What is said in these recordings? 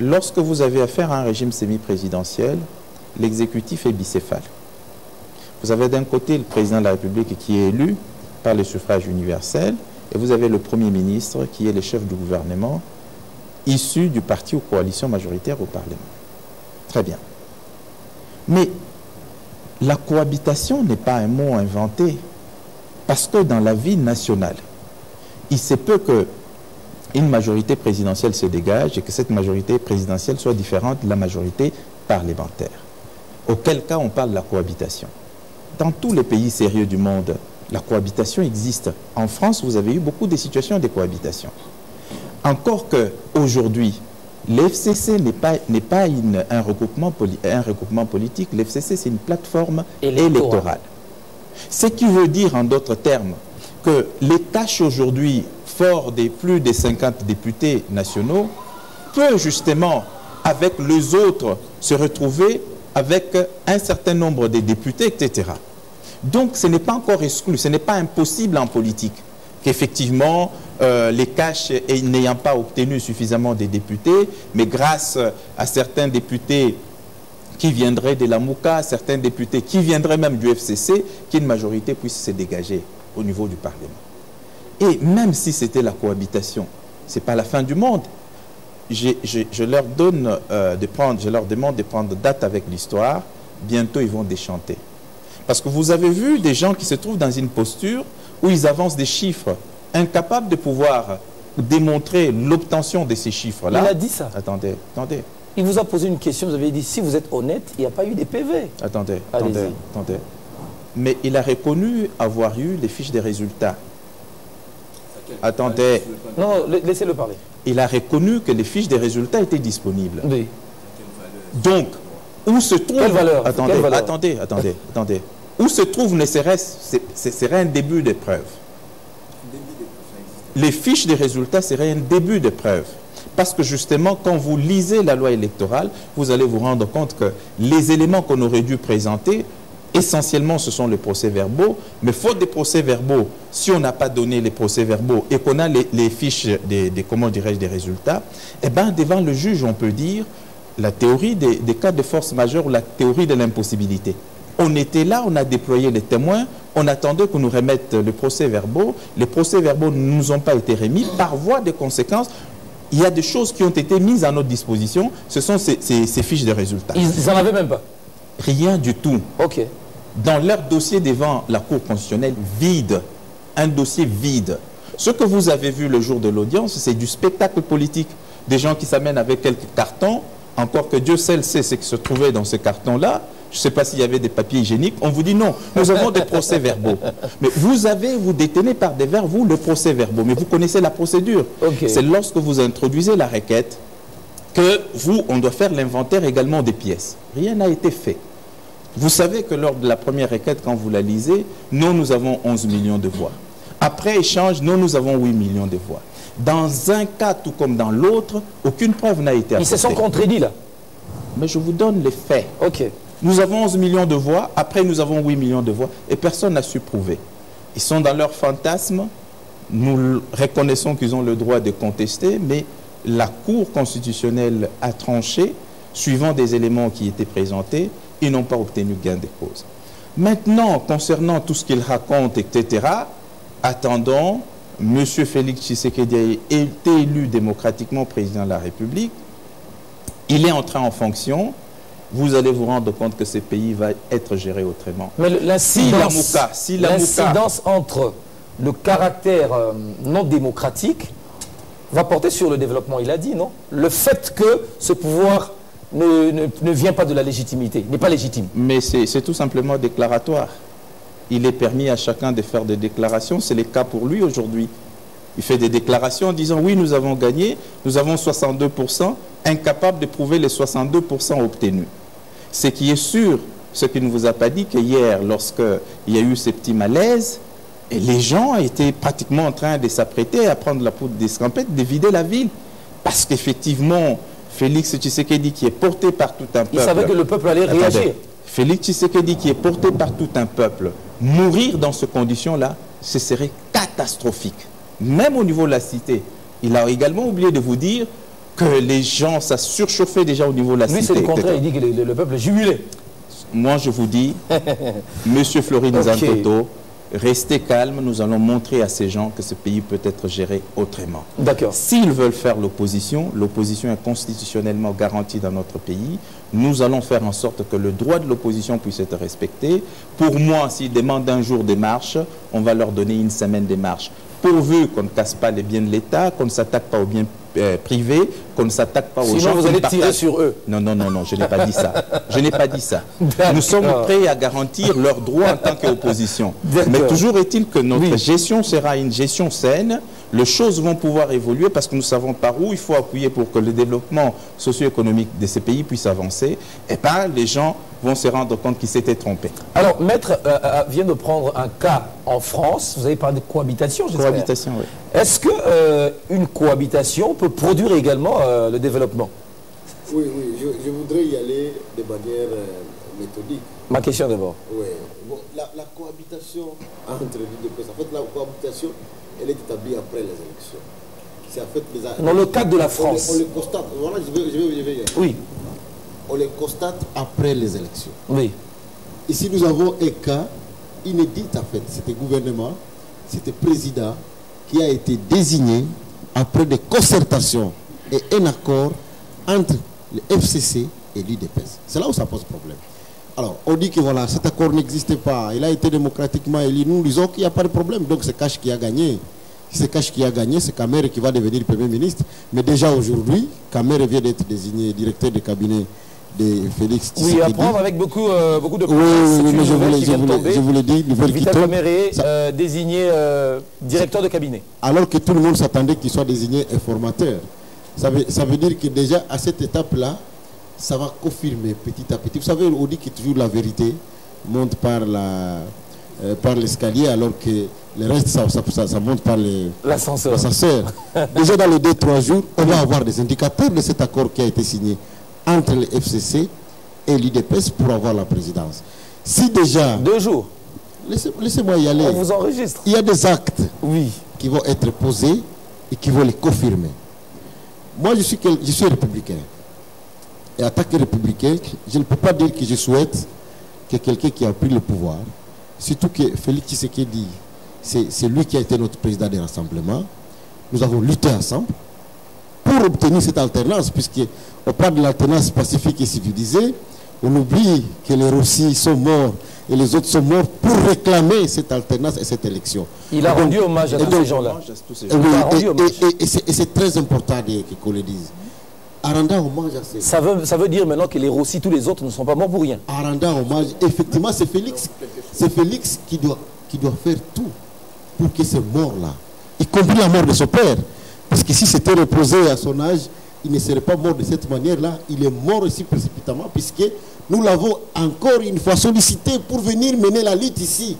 lorsque vous avez affaire à un régime semi-présidentiel, l'exécutif est bicéphale. Vous avez d'un côté le président de la République qui est élu par le suffrage universel, et vous avez le Premier ministre qui est le chef du gouvernement, issu du parti ou coalition majoritaire au Parlement. Très bien. Mais la cohabitation n'est pas un mot inventé, parce que dans la vie nationale, il se peut que une majorité présidentielle se dégage et que cette majorité présidentielle soit différente de la majorité parlementaire. Auquel cas on parle de la cohabitation. Dans tous les pays sérieux du monde, la cohabitation existe. En France, vous avez eu beaucoup de situations de cohabitation. Encore qu'aujourd'hui, l'FCC n'est pas, pas un, regroupement un regroupement politique, l'FCC c'est une plateforme électorale. Ce qui veut dire en d'autres termes que les tâches aujourd'hui fort des plus de 50 députés nationaux peut justement, avec les autres, se retrouver avec un certain nombre de députés, etc. Donc ce n'est pas encore exclu, ce n'est pas impossible en politique qu'effectivement euh, les caches n'ayant pas obtenu suffisamment de députés, mais grâce à certains députés qui viendraient de la MOUCA, certains députés qui viendraient même du FCC, qu'une majorité puisse se dégager au niveau du Parlement. Et même si c'était la cohabitation, ce n'est pas la fin du monde. Je, leur donne, euh, de prendre, je leur demande de prendre date avec l'histoire. Bientôt, ils vont déchanter. Parce que vous avez vu des gens qui se trouvent dans une posture où ils avancent des chiffres incapables de pouvoir démontrer l'obtention de ces chiffres-là. Il a dit ça. Attendez, attendez. Il vous a posé une question, vous avez dit, si vous êtes honnête, il n'y a pas eu des PV. Attendez, attendez, attendez. Mais il a reconnu avoir eu les fiches des résultats. Attendez. Non, laissez-le parler. Il a reconnu que les fiches des résultats étaient disponibles. Oui. Donc, où se trouve... Quelle valeur? Attendez, attendez, attendez, attendez. Où se trouve ne serait-ce... Ce serait un début d'épreuve. Les fiches des résultats seraient un début d'épreuve. Parce que justement, quand vous lisez la loi électorale, vous allez vous rendre compte que les éléments qu'on aurait dû présenter essentiellement ce sont les procès-verbaux, mais faute des procès-verbaux, si on n'a pas donné les procès-verbaux et qu'on a les, fiches des, comment dirais-je, des résultats, eh bien, devant le juge, on peut dire la théorie des, cas de force majeure ou la théorie de l'impossibilité. On était là, on a déployé les témoins, on attendait qu'on nous remette les procès-verbaux. Les procès-verbaux ne nous ont pas été remis. Par voie de conséquences, il y a des choses qui ont été mises à notre disposition. Ce sont ces, ces fiches de résultats. Ils n'en avaient même pas Rien du tout. Ok dans leur dossier devant la Cour constitutionnelle vide, un dossier vide. Ce que vous avez vu le jour de l'audience, c'est du spectacle politique. Des gens qui s'amènent avec quelques cartons, encore que Dieu seul sait ce qui se trouvait dans ces cartons-là. Je ne sais pas s'il y avait des papiers hygiéniques. On vous dit non, nous avons des procès-verbaux. Mais vous avez, vous détenez par des vers, vous, le procès-verbaux. Mais vous connaissez la procédure. C'est lorsque vous introduisez la requête que vous, on doit faire l'inventaire également des pièces. Rien n'a été fait. Vous savez que lors de la première requête, quand vous la lisez, nous, nous avons 11 millions de voix. Après échange, nous, nous avons 8 millions de voix. Dans un cas, tout comme dans l'autre, aucune preuve n'a été apportée. Ils se sont contredits, là Mais je vous donne les faits. OK. Nous avons 11 millions de voix, après nous avons 8 millions de voix, et personne n'a su prouver. Ils sont dans leur fantasme, nous reconnaissons qu'ils ont le droit de contester, mais la Cour constitutionnelle a tranché, suivant des éléments qui étaient présentés, ils n'ont pas obtenu gain de cause. Maintenant, concernant tout ce qu'ils racontent, etc., attendons, M. Félix Tshisekedi a été élu démocratiquement président de la République, il est entré en fonction, vous allez vous rendre compte que ce pays va être géré autrement. Mais l'incidence si entre le caractère euh, non démocratique va porter sur le développement, il a dit, non? Le fait que ce pouvoir ne, vient pas de la légitimité, n'est pas légitime. Mais c'est tout simplement déclaratoire. Il est permis à chacun de faire des déclarations, c'est le cas pour lui aujourd'hui. Il fait des déclarations en disant oui, nous avons gagné, nous avons 62%, incapable de prouver les 62% obtenus. Ce qui est sûr, ce qu'il ne vous a pas dit, que hier, lorsqu'il y a eu ces petits malaises, les gens étaient pratiquement en train de s'apprêter à prendre la poudre d'escampette, de vider la ville. Parce qu'effectivement, Félix Tshisekedi qui est porté par tout un peuple. Il savait que le peuple allait réagir. Félix Tshisekedi qui est porté par tout un peuple, mourir dans ces conditions-là, ce serait catastrophique. Même au niveau de la cité. Il a également oublié de vous dire que les gens, ça surchauffait déjà au niveau de la Lui, cité. c'est le contraire. Il dit que le, le peuple. Moi, je vous dis, Monsieur Florine Ok. Zantoto, restez calme. Nous allons montrer à ces gens que ce pays peut être géré autrement. D'accord. S'ils veulent faire l'opposition, l'opposition est constitutionnellement garantie dans notre pays. Nous allons faire en sorte que le droit de l'opposition puisse être respecté. Pour moi, s'ils demandent un jour des marches, on va leur donner une semaine des marches. Pourvu qu'on ne casse pas les biens de l'État, qu'on ne s'attaque pas aux biens euh, privés, qu'on ne s'attaque pas aux Sinon, gens vous qui allez tirer sur eux. non, non, non, non, je n'ai pas dit ça. Je n'ai pas dit ça. Nous sommes prêts à garantir leurs droits en tant qu'opposition. Mais toujours est-il que notre Oui. gestion sera une gestion saine. Les choses vont pouvoir évoluer parce que nous savons par où il faut appuyer pour que le développement socio-économique de ces pays puisse avancer. Et pas les gens vont se rendre compte qu'ils s'étaient trompés. Alors, Maître euh, euh, vient de prendre un cas en France. Vous avez parlé de cohabitation, j'espère. Cohabitation, oui. Est-ce que euh, une cohabitation peut produire également euh, le développement? Oui, oui, je, je voudrais y aller de manière euh, méthodique. Ma question d'abord. Oui. Bon, la, la cohabitation entre les deux pays, en fait, la cohabitation, elle est établie après les élections. C'est en fait les Dans le cadre de la on France. les- On les constate, voilà, je vais, je vais, je vais y aller. Oui, On les constate après les élections. oui. Ici, nous avons un cas inédit, en fait. C'était gouvernement, c'était président qui a été désigné après des concertations et un accord entre le FCC et l'UDPS. C'est là où ça pose problème. Alors, on dit que voilà, cet accord n'existait pas. Il a été démocratiquement élu. Nous disons qu'il n'y a pas de problème. Donc, c'est Cash qui a gagné. C'est Cash qui a gagné, c'est Kamere qui va devenir Premier ministre. Mais déjà aujourd'hui, Kamere vient d'être désigné directeur de cabinet de Félix Oui, à prendre avec beaucoup, euh, beaucoup de Oui, oui, oui, mais je voulais, qui je voulais, je voulais dire, nouvelle qui Vital tombe. Caméré, Ça- euh, désigné euh, directeur de cabinet. alors que tout le monde s'attendait qu'il soit désigné informateur. Ça veut, ça veut dire que déjà à cette étape-là, ça va confirmer petit à petit. Vous savez, on dit que toujours la vérité monte par la euh, par l'escalier, alors que le reste, ça, ça, ça- ça monte par L'ascenseur. Déjà dans les deux, trois jours, on va avoir des indicateurs de cet accord qui a été signé entre le FCC et l'IDPS pour avoir la présidence. Si déjà, Deux jours. laissez- laissez-moi y aller, On vous enregistre. il y a des actes Oui. qui vont être posés et qui vont les confirmer. Moi, je suis, je suis républicain. Et en tant que républicain, je ne peux pas dire que je souhaite que quelqu'un qui a pris le pouvoir, surtout que Félix Tshisekedi, c'est c'est lui qui a été notre président des rassemblements, nous avons lutté ensemble pour obtenir cette alternance, puisqu'on parle de l'alternance pacifique et civilisée, on oublie que les Rossi sont morts et les autres sont morts pour réclamer cette alternance et cette élection. Il a donc- rendu hommage à tous donc- ces gens-là. Et oui, c'est- très important que- qu'on le dise. Hommage à ces Ça veut, ça veut dire maintenant que les Rossi, tous les autres, ne sont pas morts pour rien. en rendant hommage, effectivement, c'est Félix, c'est Félix qui doit, qui doit faire tout pour que ces morts-là, y compris la mort de son père, parce que si c'était reposé à son âge, il ne serait pas mort de cette manière-là. Il est mort aussi précipitamment, puisque nous l'avons encore une fois sollicité pour venir mener la lutte ici.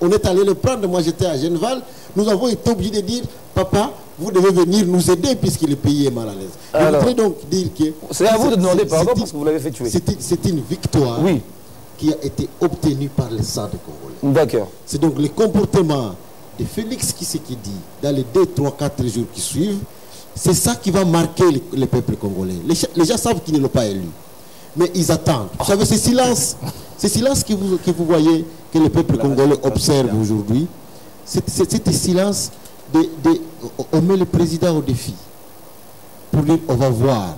On est allé le prendre, moi j'étais à Genval, nous avons été obligés de dire, papa, vous devez venir nous aider puisque le pays est mal à l'aise. Je voudrais donc dire que... C'est à vous de demander pardon parce que vous l'avez fait tuer. c'est une- victoire Oui, qui a été obtenu par le sang des Congolais. d'accord. C'est donc le comportement de Félix Tshisekedi dans les 2, 3, 4 jours qui suivent. C'est ça qui va marquer le, le peuple congolais. Les, les gens savent qu'ils ne l'ont pas élu. Mais ils attendent. Vous savez, ce silence, ce silence que vous, que vous voyez, que le peuple congolais observe aujourd'hui, c'est un silence on met le président au défi. Pour dire, on va voir.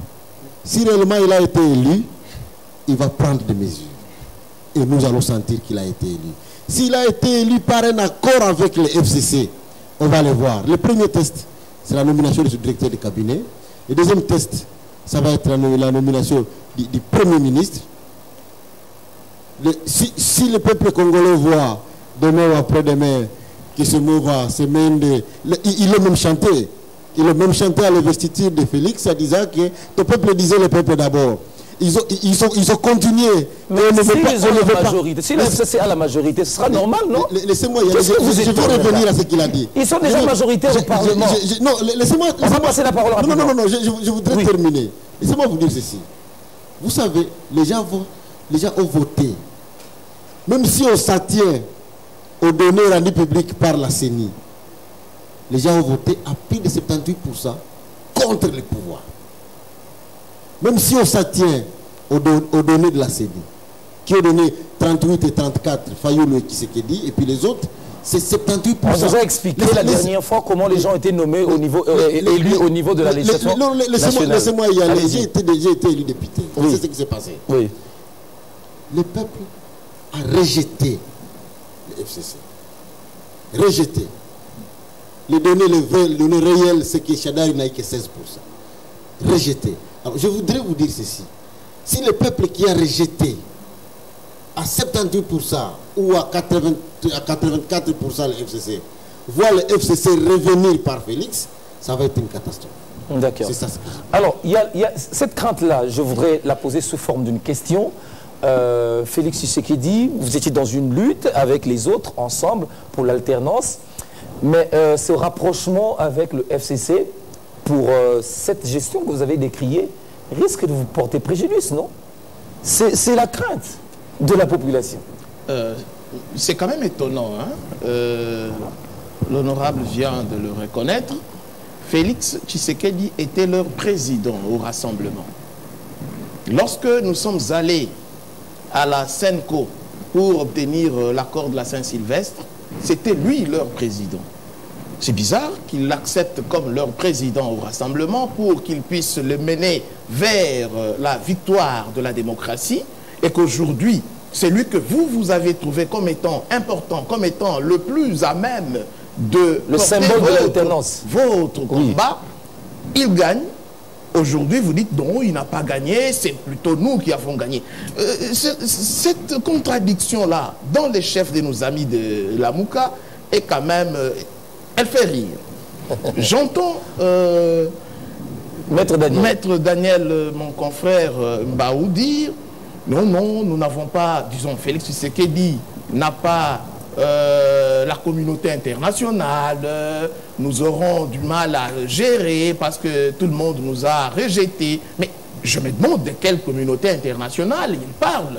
Si réellement il a été élu, il va prendre des mesures et nous allons sentir qu'il a été élu. S'il a été élu par un accord avec le FCC, on va le voir. Le premier test, c'est la nomination du directeur de cabinet. Le deuxième test, ça va être la, nom- la nomination du, Premier ministre. Si, si le peuple congolais voit demain ou après-demain que ce mot va se mêler, le- il, a même chanté. Il a même chanté à l'investiture de Félix en disant que le peuple disait le peuple d'abord. Ils ont, ils, ont, ils ont continué. Mais on ne si pas- ils on ont la pas- majorité, si le FCC a la majorité, ce sera normal, non La- Laissez-moi Je, je- là revenir à ce qu'il a dit. Ils sont déjà majoritaires au Parlement. je- non, la- laissez-moi. Passer la parole Non, non, non, non, je, voudrais Oui. terminer. Laissez-moi vous dire ceci. Vous savez, les gens, vont, les gens ont voté. Même si on s'attient aux données rendues publiques par la CENI, les gens ont voté à plus de 78% contre le pouvoir. même si on s'attient aux, données de la CEDI, qui ont donné 38 et 34, Fayoulou et Kisekedi, et puis les autres, c'est 78%. On vous a expliqué la dernière fois comment les gens étaient nommés au niveau, euh, élus au niveau de la législation Laissez-moi y aller. J'ai été, déjà été élu député. Vous savez ce qui s'est passé. Oui. Le peuple a rejeté FCC. Rejeté. Les données, les données réelles, c'est que Chadari n'a que 16%. Rejeté. Alors, je voudrais vous dire ceci. Si le peuple qui a rejeté à 78% ou à, 80, à 84% le FCC voit le FCC revenir par Félix, ça va être une catastrophe. D'accord. Alors, il y, a, cette crainte-là, je voudrais la poser sous forme d'une question. Euh, Félix dit, vous étiez dans une lutte avec les autres ensemble pour l'alternance, mais euh, ce rapprochement avec le FCC pour euh, cette gestion que vous avez décriée risque de vous porter préjudice, non? C'est la crainte de la population. C'est quand même étonnant. Hein. L'honorable vient de le reconnaître. Félix Tshisekedi était leur président au rassemblement. Lorsque nous sommes allés à la Senco pour obtenir euh, l'accord de la Saint-Sylvestre, c'était lui leur président. C'est bizarre qu'il l'accepte comme leur président au rassemblement pour qu'il puisse le mener vers la victoire de la démocratie et qu'aujourd'hui, c'est lui que vous, vous avez trouvé comme étant important, comme étant le plus à même de le symbole de l'alternance. Votre combat, il gagne. Aujourd'hui, vous dites non, il n'a pas gagné, c'est plutôt nous qui avons gagné. Euh, cette contradiction-là, dans les chefs de nos amis de la Mouka, est quand même... Euh, elle fait rire. J'entends... Euh, Maître Daniel. Maître Daniel, mon confrère Mbaou, dire non, non, nous n'avons pas, disons, Félix Tshisekedi n'a pas euh, la communauté internationale, nous aurons du mal à gérer parce que tout le monde nous a rejetés. Mais je me demande de quelle communauté internationale il parle.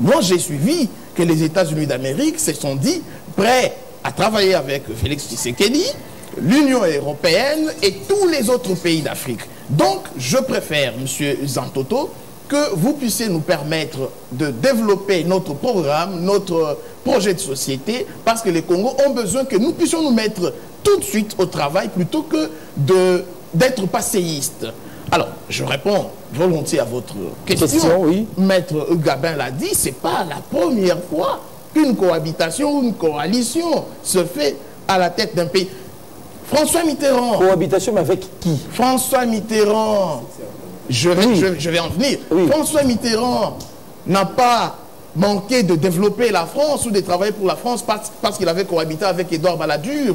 Moi, j'ai suivi que les États-Unis d'Amérique se sont dit prêts à travailler avec Félix Tshisekedi, l'Union européenne et tous les autres pays d'Afrique. Donc, je préfère, M. Zantoto, que vous puissiez nous permettre de développer notre programme, notre projet de société, parce que les Congos ont besoin que nous puissions nous mettre tout de suite au travail plutôt que d'être passéistes. Alors, je réponds volontiers à votre question. oui. Maître Gabin l'a dit, ce n'est pas la première fois qu'une cohabitation ou une coalition se fait à la tête d'un pays. François Mitterrand. Cohabitation, mais avec qui? François Mitterrand je vais, en venir. François Mitterrand n'a pas manqué de développer la France ou de travailler pour la France parce, qu'il avait cohabité avec Édouard Balladur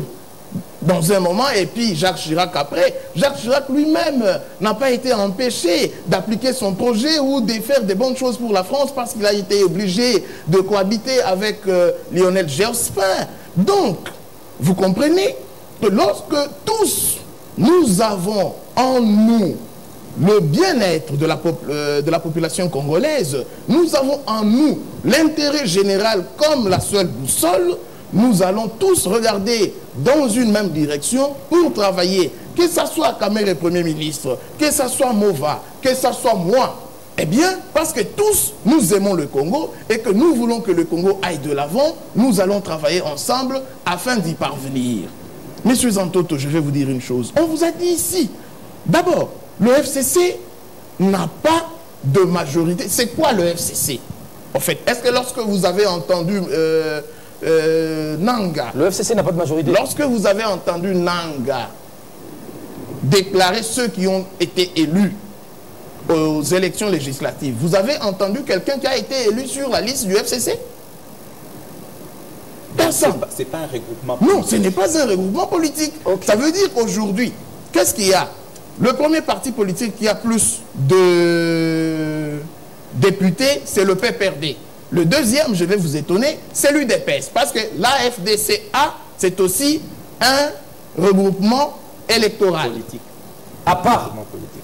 dans un moment, et puis Jacques Chirac après. Jacques Chirac lui-même n'a pas été empêché d'appliquer son projet ou de faire des bonnes choses pour la France parce qu'il a été obligé de cohabiter avec euh, Lionel Gerspin. Donc, vous comprenez que lorsque tous nous avons en nous le bien-être de, la euh, de la population congolaise, nous avons en nous l'intérêt général comme la seule boussole, nous allons tous regarder dans une même direction pour travailler. Que ce soit Kamere Premier ministre, que ce soit Mova, que ce soit moi. Eh bien, parce que tous, nous aimons le Congo et que nous voulons que le Congo aille de l'avant, nous allons travailler ensemble afin d'y parvenir. Messieurs Zantoto, je vais vous dire une chose. On vous a dit ici, d'abord, le FCC n'a pas de majorité. C'est quoi le FCC En fait, est-ce que lorsque vous avez entendu euh, euh, Nanga... Le FCC n'a pas de majorité. Lorsque vous avez entendu Nanga déclarer ceux qui ont été élus aux élections législatives, vous avez entendu quelqu'un qui a été élu sur la liste du FCC Personne. Ce n'est pas un regroupement politique. Non, ce n'est pas un regroupement politique. Ça veut dire qu'aujourd'hui, qu'est-ce qu'il y a? Le premier parti politique qui a plus de députés, c'est le PPRD. Le deuxième, je vais vous étonner, c'est l'UDPS. Parce que l'AFDCA, c'est aussi un regroupement électoral. Politique. À part.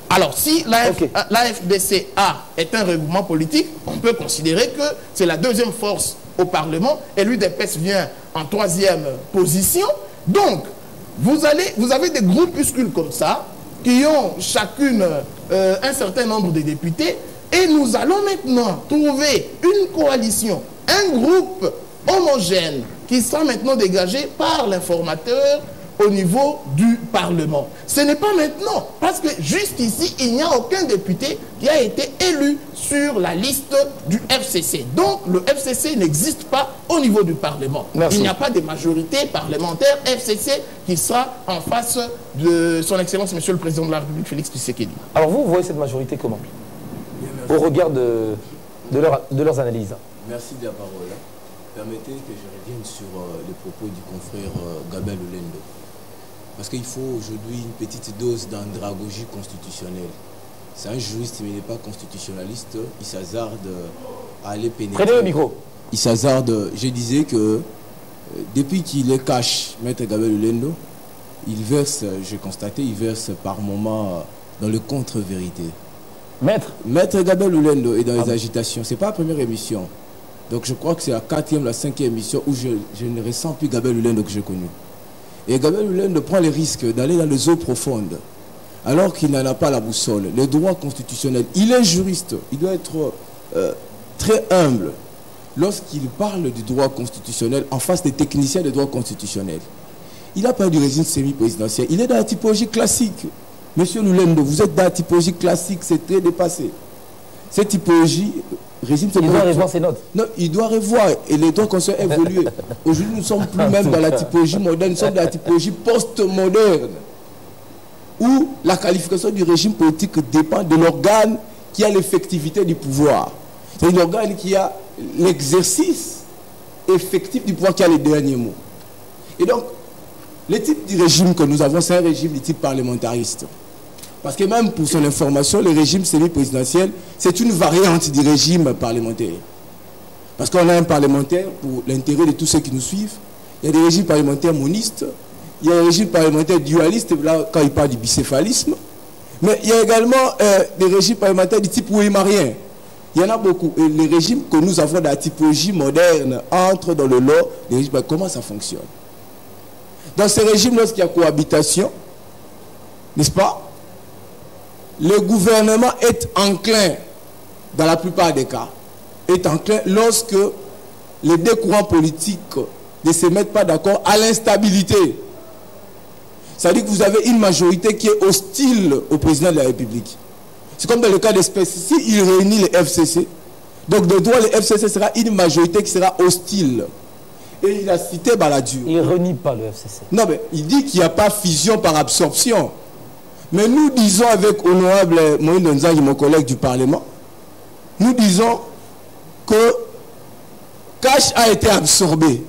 Alors, si l'AFDCA est un regroupement politique, on peut considérer que c'est la deuxième force au Parlement et l'UDPS vient en troisième position. Donc, vous, allez, vous avez des groupuscules comme ça qui ont chacune euh, un certain nombre de députés. Et nous allons maintenant trouver une coalition, un groupe homogène qui sera maintenant dégagé par l'informateur au niveau du Parlement. Ce n'est pas maintenant, parce que juste ici, il n'y a aucun député qui a été élu sur la liste du FCC. Donc, le FCC n'existe pas au niveau du Parlement. Il n'y a pas de majorité parlementaire FCC qui sera en face de son Excellence, Monsieur le Président de la République, Félix Tshisekedi. Alors, vous, vous voyez cette majorité comment? Au regard de, de, de leurs analyses. Merci de la parole. Permettez que je revienne sur euh, les propos du confrère euh, Gabel Olendo. Parce qu'il faut aujourd'hui une petite dose d'andragogie constitutionnelle. C'est un juriste, mais il n'est pas constitutionnaliste. Il s'hazarde à aller pénétrer. Prenez le micro. Il s'hazarde. Je disais que euh, depuis qu'il est cache, Maître Gabel Olendo, il verse, j'ai constaté, il verse par moments dans le contre-vérité. Maître Maître Gabel Olendo est dans les agitations. Ce n'est pas la première émission. Donc je crois que c'est la quatrième, la cinquième émission où je, ne ressens plus Gabriel Hulendo que j'ai connu. Et Gabriel Hulendo prend les risques d'aller dans les eaux profondes, alors qu'il n'en a pas la boussole. Les droits constitutionnels, il est juriste, il doit être euh, très humble lorsqu'il parle du droit constitutionnel en face des techniciens des droits constitutionnels. Il a parlé du régime semi-présidentiel. Il est dans la typologie classique. Monsieur Lulendo, vous êtes dans la typologie classique, c'est très dépassé. Cette typologie, régime Il doit revoir ses notes. Non, il doit revoir. Et les droits constitutionnels évolué. Aujourd'hui, nous ne sommes plus même dans la typologie moderne, nous sommes dans la typologie post-moderne. Où la qualification du régime politique dépend de l'organe qui a l'effectivité du pouvoir. C'est l'organe qui a l'exercice effectif du pouvoir qui a les derniers mots. Et donc, le type du régime que nous avons, c'est un régime de type parlementariste. Parce que même pour son information, le régime semi-présidentiel, c'est une variante du régime parlementaire. Parce qu'on a un parlementaire, pour l'intérêt de tous ceux qui nous suivent, il y a des régimes parlementaires monistes, il y a un régime parlementaire dualiste, là, quand il parle du bicéphalisme, mais il y a également euh, des régimes parlementaires du type mariens. Il y en a beaucoup. Et les régimes que nous avons dans la typologie moderne entrent dans le lot des régimes. Comment ça fonctionne? Dans ces régimes, lorsqu'il y a cohabitation, n'est-ce pas? Le gouvernement est enclin, dans la plupart des cas, est enclin lorsque les deux courants politiques ne se mettent pas d'accord à l'instabilité. C'est-à-dire que vous avez une majorité qui est hostile au président de la République. C'est comme dans le cas d'espèce. S'il réunit les FCC, donc de droit, le FCC sera une majorité qui sera hostile. Et il a cité Balladur. Il ne renie pas le FCC. Non, mais il dit qu'il n'y a pas fusion par absorption. Mais nous disons avec honorable Moïse Nzangi, mon collègue du Parlement, nous disons que Cash a été absorbé.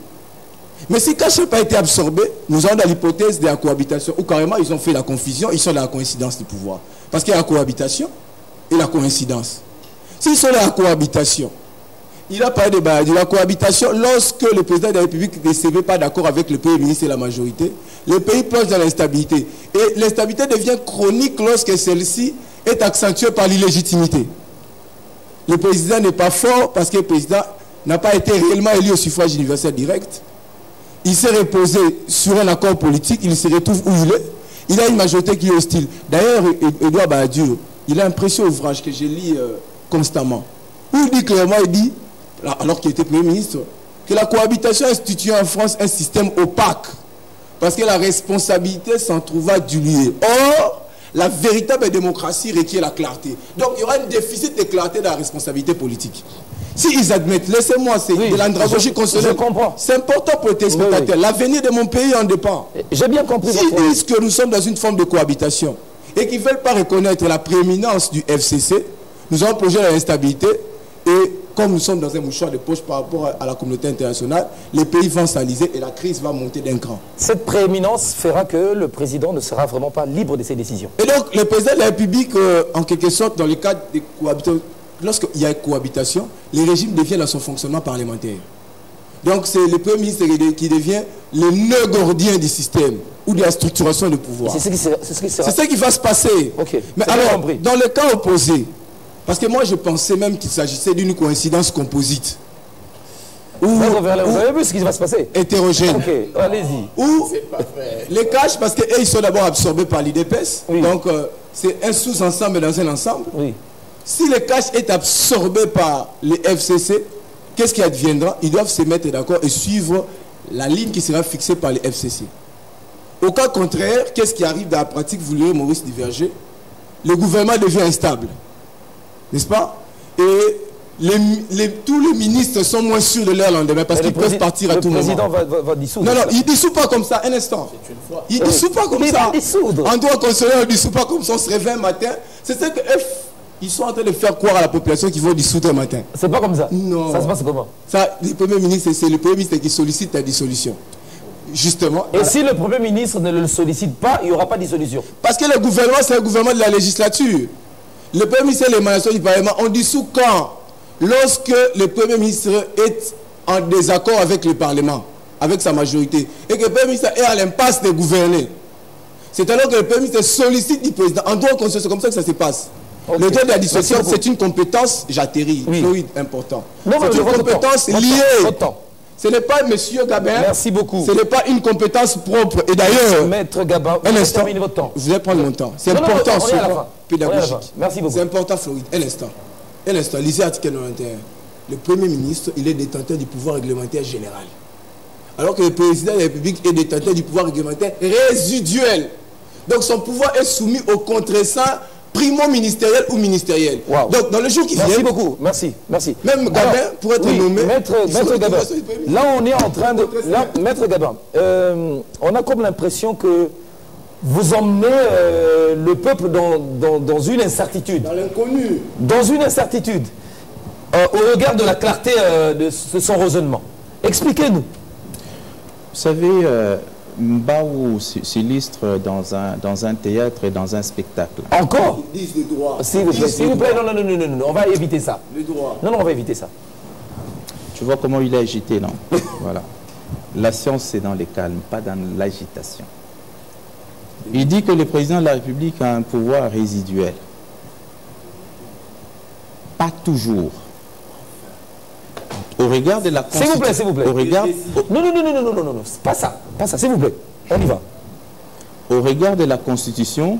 Mais si Cash n'a pas été absorbé, nous avons dans l'hypothèse de la cohabitation, ou carrément ils ont fait la confusion, ils sont dans la coïncidence du pouvoir. Parce qu'il y a la cohabitation et la coïncidence. S'ils sont dans la cohabitation, il a parlé de, la cohabitation lorsque le président de la République ne s'est pas d'accord avec le Premier ministre et la majorité. Le pays plonge dans l'instabilité. Et l'instabilité devient chronique lorsque celle-ci est accentuée par l'illégitimité. Le président n'est pas fort parce que le président n'a pas été réellement élu au suffrage universel direct. Il s'est reposé sur un accord politique, il se retrouve où il est. Il a une majorité qui est hostile. D'ailleurs, Edouard Balladur, il a un précieux ouvrage que je lis euh, constamment. Où il dit clairement, il dit alors qu'il était Premier ministre, que la cohabitation institue en France un système opaque, parce que la responsabilité s'en trouva diluée. Or, la véritable démocratie requiert la clarté. Donc, il y aura un déficit de clarté dans la responsabilité politique. Si ils admettent, laissez-moi, c'est de l'andragogie constitutionnelle. C'est important pour les téléspectateurs. L'avenir de mon pays en dépend. J'ai bien compris. S'ils disent que nous sommes dans une forme de cohabitation et qu'ils ne veulent pas reconnaître la prééminence du FCC, nous allons projeter l'instabilité et comme nous sommes dans un mouchoir de poche par rapport à la communauté internationale, les pays vont s'aliser et la crise va monter d'un cran. Cette prééminence fera que le président ne sera vraiment pas libre de ses décisions. Et donc, le président de la République, euh, en quelque sorte, dans le cadre des cohabitations, lorsqu'il y a cohabitation, les régimes deviennent dans son fonctionnement parlementaire. Donc, c'est le Premier ministre qui devient le nœud gordien du système ou de la structuration du pouvoir. C'est ce, qui va se passer. Mais alors, dans le cas opposé, parce que moi, je pensais même qu'il s'agissait d'une coïncidence composite. vous avez vu ce qui va se passer? Hétérogène. Ok, allez-y. Ou les caches, parce qu'ils sont d'abord absorbés par l'IDPS. Donc, euh, c'est un sous-ensemble dans un ensemble. Oui. Si les caches est absorbé par les FCC, qu'est-ce qui adviendra? Ils doivent se mettre d'accord et suivre la ligne qui sera fixée par les FCC. Au cas contraire, qu'est-ce qui arrive dans la pratique Vous voulez Maurice Diverger Le gouvernement devient instable. N'est-ce pas? Et les, tous les ministres sont moins sûrs de leur lendemain parce qu'ils peuvent partir à tout moment. Le président va, dissoudre. Non, non, il ne dissout pas comme ça, un instant. Il ne dissout pas comme ça. En droit constitutionnel, on ne dissout pas comme ça, on se réveille un matin. C'est ça que ils sont en train de faire croire à la population qu'ils vont dissoudre un matin. C'est pas comme ça. Non. Ça se passe comment Ça, le Premier ministre, c'est le Premier ministre qui sollicite la dissolution. Justement. Et si le Premier ministre ne le sollicite pas, il n'y aura pas de dissolution Parce que le gouvernement, c'est un gouvernement de la législature. Le Premier ministre et l'émanation du Parlement, on dissout quand? Lorsque le Premier ministre est en désaccord avec le Parlement, avec sa majorité, et que le Premier ministre est à l'impasse de gouverner, c'est alors que le Premier ministre sollicite du président. En droit constitutionnel, c'est comme ça que ça se passe. Le droit de la dissolution, c'est une compétence, j'atterris, fluide, important. C'est une compétence liée. Ce n'est pas Monsieur Gabin. Merci beaucoup. Ce n'est pas une compétence propre. Et d'ailleurs, Maître Gabin, un instant, votre temps. Vous allez prendre mon temps. C'est important sur le pédagogique. Merci beaucoup. C'est important, Floride. Un instant. Un instant, lisez l'article 91. Le Premier ministre, il est détenteur du pouvoir réglementaire général. Alors que le président de la République est détenteur du pouvoir réglementaire résiduel. Donc son pouvoir est soumis au contre-saint primo-ministériel ou ministériel. Donc dans le jour qui vient... Merci beaucoup, merci, merci. Même Gabin pour être nommé... Maître, maître Gabin, là on est en train de... Là, maître Gabin, euh, on a comme l'impression que vous emmenez euh, le peuple dans, une incertitude. Dans l'inconnu. Dans une incertitude. Euh, au regard de la clarté euh, de, son raisonnement. Expliquez-nous. Vous savez, Mbaou s'illustre dans un, dans un théâtre et dans un spectacle. Encore le. S'il vous plaît, s'il vous plaît, non, non, non, non, non, on va éviter ça. Le droit. Non, non, on va éviter ça. Tu vois comment il est agité, non? Voilà. La science, c'est dans les calmes, pas dans l'agitation. Il dit que le président de la République a un pouvoir résiduel. Pas toujours. Au regard de la Constitution. S'il vous plaît, s'il vous plaît. Au regard... Non, non, non, non, non, non, non, non, pas ça. Pas ça, s'il vous plaît. On y va. Au regard de la Constitution,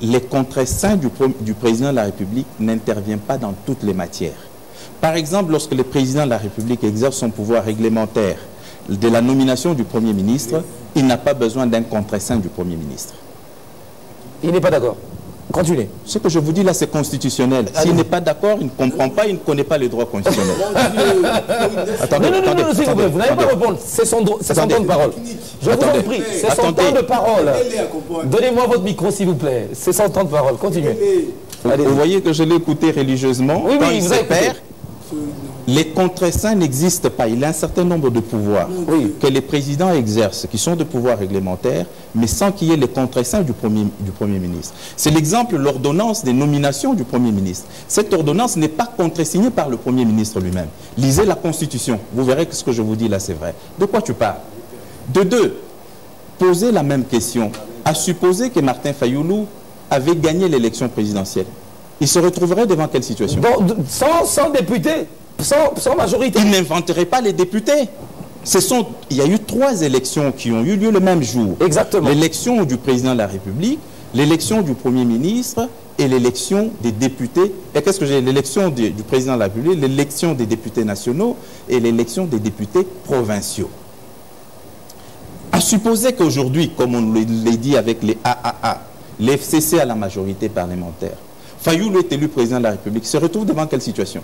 les contraintes du, du président de la République n'interviennent pas dans toutes les matières. Par exemple, lorsque le président de la République exerce son pouvoir réglementaire de la nomination du Premier ministre, il n'a pas besoin d'un contre-saint du Premier ministre. Il n'est pas d'accord. Continuez. Ce que je vous dis là, c'est constitutionnel. S'il n'est pas d'accord, il ne comprend pas, il ne connaît pas le droit constitutionnel. attendez, non, non, non, non, s'il vous plaît, vous n'allez pas répondre. C'est son, temps de parole. Je vous en prie, c'est son temps de parole. Donnez-moi votre micro, s'il vous plaît. C'est son temps de parole. Continuez. Vous voyez que je l'ai écouté religieusement. Oui, oui, vous avez les contre-saints n'existent pas. Il y a un certain nombre de pouvoirs que les présidents exercent, qui sont de pouvoirs réglementaires, mais sans qu'il y ait les contre-saints du premier, du premier ministre. C'est l'exemple, l'ordonnance des nominations du Premier ministre. Cette ordonnance n'est pas contresignée par le Premier ministre lui-même. Lisez la Constitution. Vous verrez que ce que je vous dis là, c'est vrai. De quoi tu parles? De deux, poser la même question. À supposer que Martin Fayoulou avait gagné l'élection présidentielle. Il se retrouverait devant quelle situation? Sans, sans député sans, majorité. Il n'inventerait pas les députés. Ce sont, il y a eu trois élections qui ont eu lieu le même jour. Exactement. L'élection du président de la République, l'élection du Premier ministre et l'élection des députés. Et qu'est-ce que j'ai L'élection du, président de la République, l'élection des députés nationaux et l'élection des députés provinciaux. À supposer qu'aujourd'hui, comme on l'a dit avec les AAA, l'FCC a la majorité parlementaire, Fayoulou est élu président de la République, se retrouve devant quelle situation?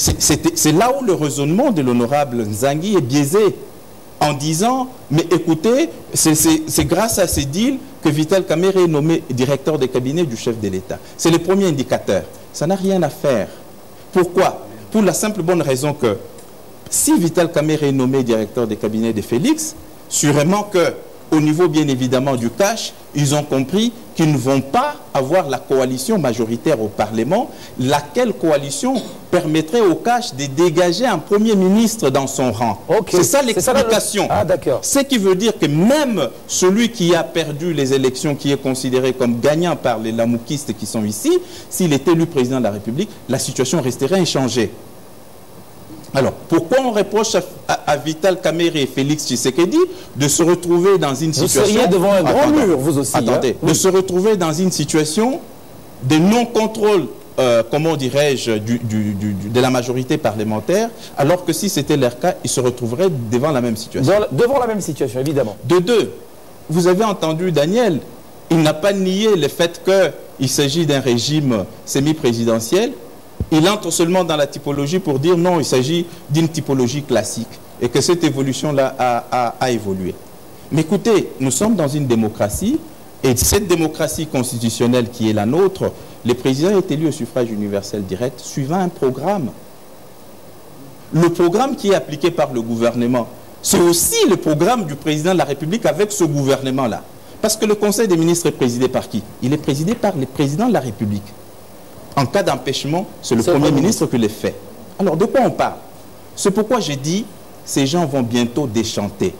C'est là où le raisonnement de l'honorable Nzangi est biaisé en disant, mais écoutez, c'est grâce à ces deals que Vital Kamere est nommé directeur de cabinet du chef de l'État. C'est le premier indicateur. Ça n'a rien à faire. Pourquoi? Pour la simple bonne raison que si Vital Kamere est nommé directeur de cabinet de Félix, sûrement que au niveau bien évidemment du cash, ils ont compris qu'ils ne vont pas avoir la coalition majoritaire au Parlement, laquelle coalition permettrait au cash de dégager un Premier ministre dans son rang. C'est ça l'explication. Ah, Ce qui veut dire que même celui qui a perdu les élections, qui est considéré comme gagnant par les lamoukistes qui sont ici, s'il est élu président de la République, la situation resterait inchangée. Alors, pourquoi on reproche à, Vital Kamere et Félix Tshisekedi de se retrouver dans une situation... Vous seriez devant un grand mur, vous aussi. Hein. De se retrouver dans une situation de non-contrôle euh, comment dirais-je, de la majorité parlementaire, alors que si c'était leur cas, ils se retrouveraient devant la même situation. devant la même situation, évidemment. De deux, vous avez entendu Daniel, il n'a pas nié le fait qu'il s'agit d'un régime semi-présidentiel. Il entre seulement dans la typologie pour dire non, il s'agit d'une typologie classique et que cette évolution-là a évolué. Mais écoutez, nous sommes dans une démocratie et cette démocratie constitutionnelle qui est la nôtre, le président est élu au suffrage universel direct suivant un programme. Le programme qui est appliqué par le gouvernement, c'est aussi le programme du président de la République avec ce gouvernement-là. Parce que le Conseil des ministres est présidé par qui? Il est présidé par le président de la République. En cas d'empêchement, c'est le Premier ministre qui le fait. Alors, de quoi on parle? C'est pourquoi j'ai dit, ces gens vont bientôt déchanter.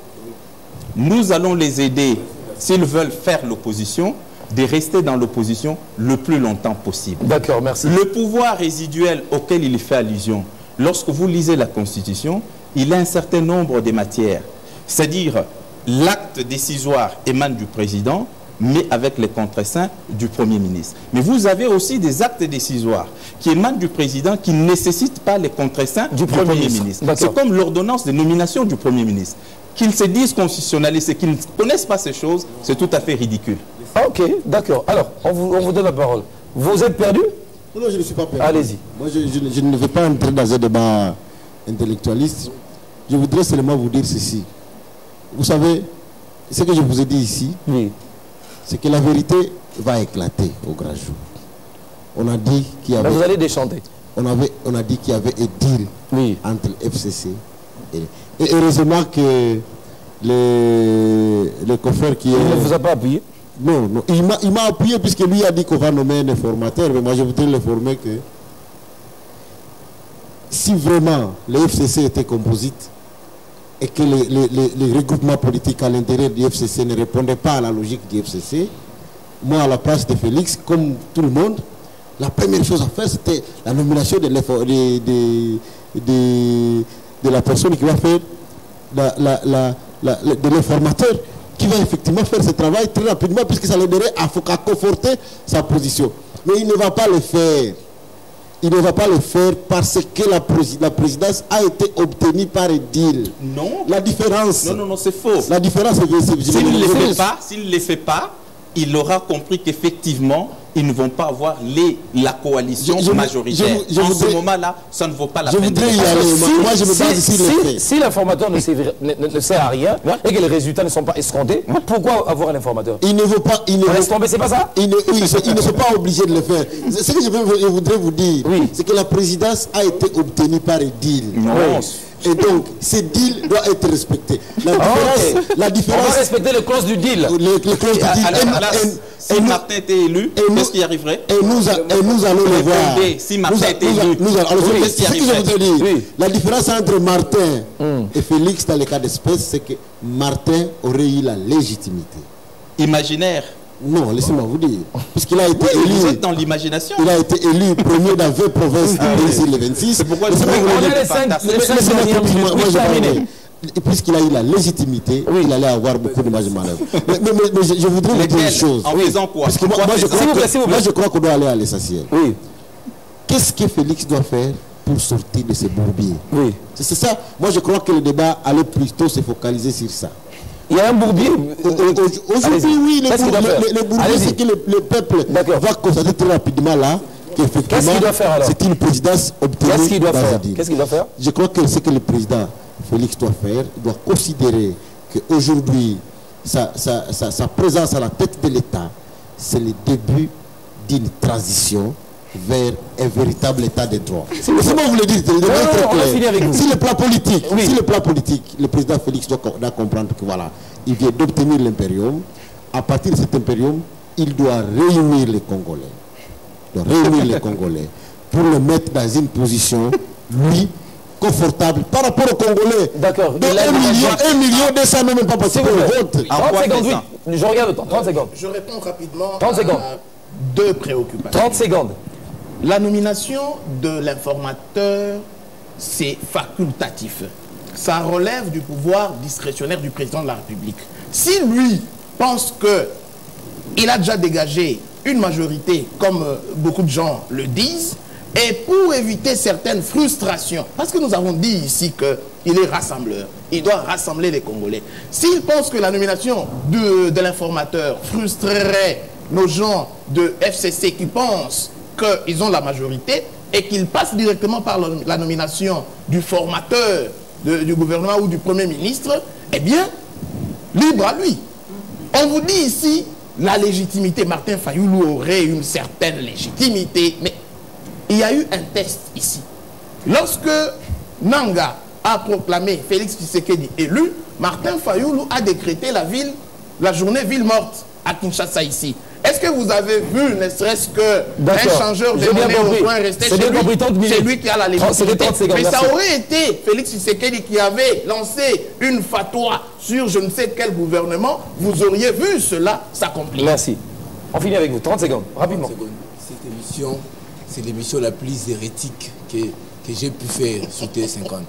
Nous allons les aider s'ils veulent faire l'opposition, de rester dans l'opposition le plus longtemps possible. D'accord, merci. Le pouvoir résiduel auquel il fait allusion, lorsque vous lisez la Constitution, il a un certain nombre de matières. C'est-à-dire, l'acte décisoire émane du président, mais avec les contreseins du Premier ministre. Mais vous avez aussi des actes décisoires qui émanent du président qui ne nécessitent pas les contreseins du, Premier, ministre. C'est comme l'ordonnance de nomination du Premier ministre qu'ils se disent constitutionnalistes et qu'ils ne connaissent pas ces choses, c'est tout à fait ridicule. Ah, ok, d'accord. Alors, on vous, donne la parole. Vous êtes perdu? Non, je ne suis pas perdu. Allez-y. Moi, je, ne veux pas entrer dans un débat intellectualiste. Je voudrais seulement vous dire ceci. Vous savez, ce que je vous ai dit ici, oui. C'est que la vérité va éclater au grand jour. On a dit qu'il y avait... vous allez déchanter. On, avait, on a dit qu'il y avait un deal oui. entre le FCC et et heureusement que le, le qui est... Il ne vous a pas appuyé Non, non. il m'a appuyé puisque lui a dit qu'on va nommer un informateur. Mais moi, je voudrais l'informer que si vraiment le FCC était composite et que les, regroupements politiques à l'intérieur du FCC ne répondaient pas à la logique du FCC, moi, à la place de Félix, comme tout le monde, la première chose à faire, c'était la nomination de, la personne qui va faire de l'informateur qui va effectivement faire ce travail très rapidement puisque ça l'aiderait à, à conforter sa position. Mais il ne va pas le faire. Il ne va pas le faire parce que la, la présidence a été obtenue par un deal. Non. La différence. Non, non, non, c'est faux. La différence, c'est S'il ne le fait pas, s'il ne le fait pas, il aura compris qu'effectivement, ils ne vont pas avoir les, la coalition majoritaire. en ce moment-là, ça ne vaut pas la je peine. Voudrais y aller. Moi, je me si, si, si l'informateur ne, ne, sert à rien et que les résultats ne sont pas escomptés, pourquoi avoir un informateur? Il ne veut pas. Il ne Laisse tomber, c'est pas ça? Il ne, Oui, ils ne sont pas obligés de le faire. Ce que je, voudrais vous dire, c'est que la présidence a été obtenue par un deal. Et donc, ce deal doit être respecté. La ah, différence, la différence, On va respecter les clauses du deal. Les, clauses du deal. si Martin était élu, qu'est-ce qui arriverait et nous, et nous allons le voir. Si Martin était élu, qu'est-ce qui arriverait La différence entre Martin hmm. et Félix dans le cas d'espèce, c'est que Martin aurait eu la légitimité. Imaginaire non, laissez-moi vous dire. Puisqu'il a été élu. Vous êtes dans l'imagination. Il a été élu premier dans 20 provinces ah, oui. les 26. C'est pourquoi je vous Puisqu'il a eu la légitimité, oui. il allait avoir beaucoup de marge de manœuvre. mais, je, voudrais vous dire une chose. En faisant quoi? Parce que moi, moi, je crois moi, je crois qu'on doit aller à l'essentiel. Oui. Qu'est-ce que Félix doit faire pour sortir de ces bourbiers? Oui. C'est ça. Moi, je crois que le débat allait plutôt se focaliser sur ça. Il y a un bourbier. Aujourd'hui, oui, le, bourbier, c'est que le, peuple va constater très rapidement là qu'effectivement, c'est une présidence obtenue Qu'est-ce qu'il doit faire Qu'est-ce qu'il doit faire Je crois que ce que le président Félix doit faire, il doit considérer qu'aujourd'hui, sa, sa, sa, sa présence à la tête de l'État, c'est le début d'une transition vers un véritable état de droit. Si vous le dites, Si le plan politique, si le plan politique, le président Félix doit, comprendre que voilà, il vient d'obtenir l'impérium. À partir de cet impérium, il doit réunir les Congolais. Il doit réunir les Congolais pour le mettre dans une position, lui, confortable par rapport aux Congolais. D'accord. Donc un million, un million, deux cents même pas possible au vote. 30 secondes, oui. Je regarde le temps. 30 secondes. Je réponds rapidement 30 secondes. deux préoccupations. 30 secondes. La nomination de l'informateur c'est facultatif. Ça relève du pouvoir discrétionnaire du président de la République. Si lui pense qu'il a déjà dégagé une majorité, comme euh, beaucoup de gens le disent, et pour éviter certaines frustrations, parce que nous avons dit ici qu'il est rassembleur, il doit rassembler les Congolais. S'il pense que la nomination de, de l'informateur frustrerait nos gens de FCC qui pensent qu'ils ont la majorité et qu'ils passent directement par la nomination du formateur du gouvernement ou du Premier ministre, eh bien, libre à lui. On vous dit ici, la légitimité, Martin Fayoulou aurait une certaine légitimité, mais il y a eu un test ici. Lorsque Nanga a proclamé Félix Tshisekedi élu, Martin Fayoulou a décrété la ville, la journée ville morte à Kinshasa ici. Est-ce que vous avez vu, ne serait-ce qu'un changeur de monnaie au coin resté chez lui? C'est lui qui a la légitimité. Mais ça aurait été Félix Tshisekedi qui avait lancé une fatwa sur je ne sais quel gouvernement. Vous auriez vu cela s'accomplir. Merci. On finit avec vous. 30 secondes, rapidement. Cette émission, c'est l'émission la plus hérétique que, que j'ai pu faire sur T50.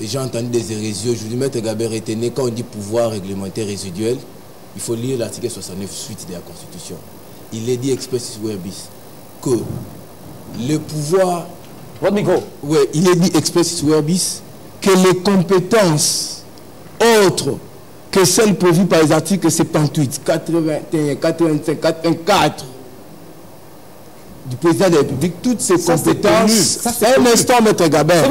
Et j'ai entendu des hérésies. Aujourd'hui, Maître Gabert était né quand on dit pouvoir réglementaire résiduel il faut lire l'article 69 suite de la Constitution. Il est dit expressis verbis que le pouvoir... Votre micro. Oui, il est dit expressis verbis que les compétences autres que celles prévues par les articles 78, 81, 85, 84 du président de la République, toutes ces compétences, c'est un instant, Maître Gabin,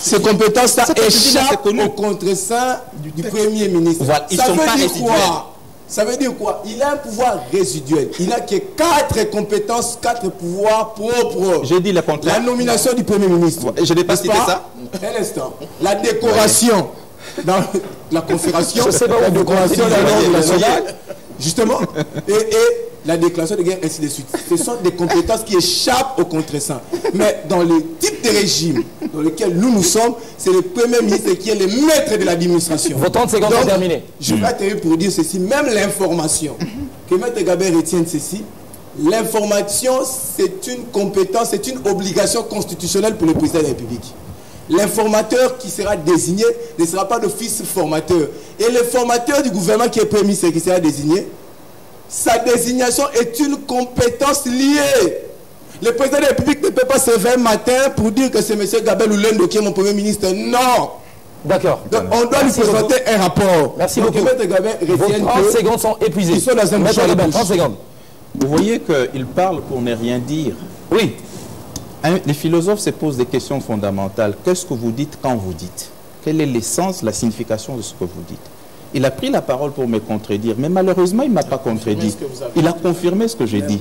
ces compétences, ça, échappe au contre-sein du, Premier ministre. ils ça sont pas dire quoi? Ça veut dire quoi? Il a un pouvoir résiduel. Il n'a que quatre compétences, quatre pouvoirs propres. J'ai dit le contraire. La nomination du Premier ministre. Je n'ai pas cité ça. Un instant. La décoration dans la confération. la décoration national. Justement. Et, et la déclaration de guerre, ainsi de suite. Ce sont des compétences qui échappent au contre-sang. Mais dans le type de régime dans lequel nous nous sommes, c'est le Premier ministre qui est le maître de l'administration. Vos 30 secondes sont terminées. Je vais atterrir pour dire ceci, même l'information, que Maître Gabin retienne ceci, l'information, c'est une compétence, c'est une obligation constitutionnelle pour le président de la République. L'informateur qui sera désigné ne sera pas d'office formateur. Et le formateur du gouvernement qui est Premier ministre qui sera désigné, sa désignation est une compétence liée. Le président de la République ne peut pas se lever un matin pour dire que c'est M. Gabel Oulendo qui est mon Premier ministre. Non. D'accord. on doit lui présenter un rapport. Merci beaucoup. Vos 30 secondes sont épuisées. Ils sont dans un 30 secondes. Vous voyez qu'il parle pour ne rien dire. Oui. les philosophes se posent des questions fondamentales. Qu'est-ce que vous dites quand vous dites? Quelle est l'essence, la signification de ce que vous dites? Il a pris la parole pour me contredire, mais malheureusement, il ne m'a pas contredit. Il a confirmé ce que j'ai dit.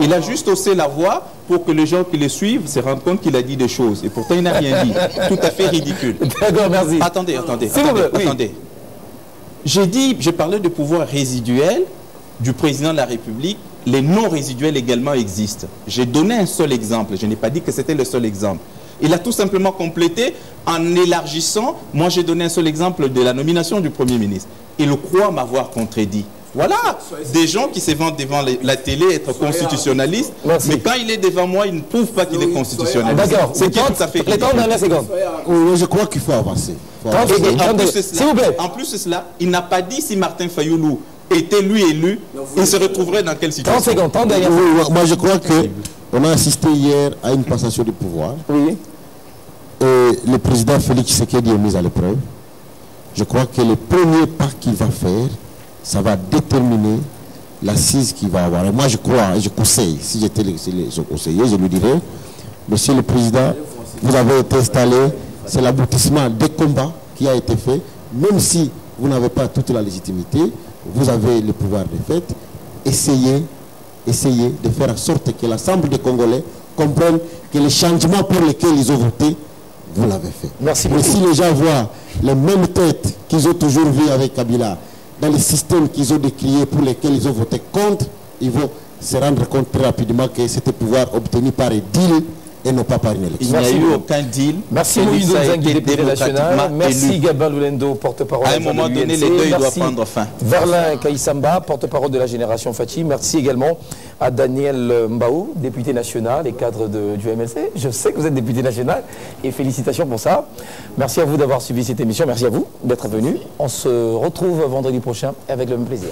Il a juste haussé la voix pour que les gens qui le suivent se rendent compte qu'il a dit des choses. Et pourtant, il n'a rien dit. Tout à fait ridicule. D'accord, merci. Attendez, attendez. Attendez, attendez. J'ai dit, j'ai parlé de pouvoir résiduel du président de la République. Les non résiduels également existent. J'ai donné un seul exemple. Je n'ai pas dit que c'était le seul exemple. Il a tout simplement complété en élargissant. Moi, j'ai donné un seul exemple de la nomination du Premier ministre. Il croit m'avoir contredit. Voilà, des gens qui se vendent devant la télé être constitutionnalistes, mais quand il est devant moi, il ne prouve pas qu'il est constitutionnaliste. D'accord, c'est tout à fait Les 30 dernières secondes. Oui, je crois qu'il faut avancer. en, plus de cela, il n'a pas dit si Martin Fayoulou était lui élu, il se retrouverait dans quelle situation? 30 secondes, 30 dernières Moi, je crois que on a assisté hier à une passation du pouvoir. Oui. Et le président Félix Tshisekedi est mis à l'épreuve. Je crois que le premier pas qu'il va faire, ça va déterminer l'assise qu'il va avoir. Et moi, je crois, et je conseille, si j'étais le, conseiller, je lui dirais, Monsieur le Président, vous avez été installé, c'est l'aboutissement des combats qui a été fait, même si vous n'avez pas toute la légitimité, vous avez le pouvoir de fait, essayez essayer de faire en sorte que l'ensemble des Congolais comprennent que les changements pour lesquels ils ont voté, vous l'avez fait. Merci Mais si les gens voient les mêmes têtes qu'ils ont toujours vues avec Kabila, dans les systèmes qu'ils ont décriés pour lesquels ils ont voté contre, ils vont se rendre compte très rapidement que c'était pouvoir obtenu par un deal et non pas par une élection. Il n'y a eu aucun deal. Merci Moïse Donzangui, député national. Merci Gabin Loulendo, porte-parole. À un moment donné, les deux doivent prendre fin. Verlin Kaïsamba, porte-parole de la génération Fachi. Merci également à Daniel Mbaou, député national et cadre du MLC. Je sais que vous êtes député national et félicitations pour ça. Merci à vous d'avoir suivi cette émission. Merci à vous d'être venu. On se retrouve vendredi prochain avec le même plaisir.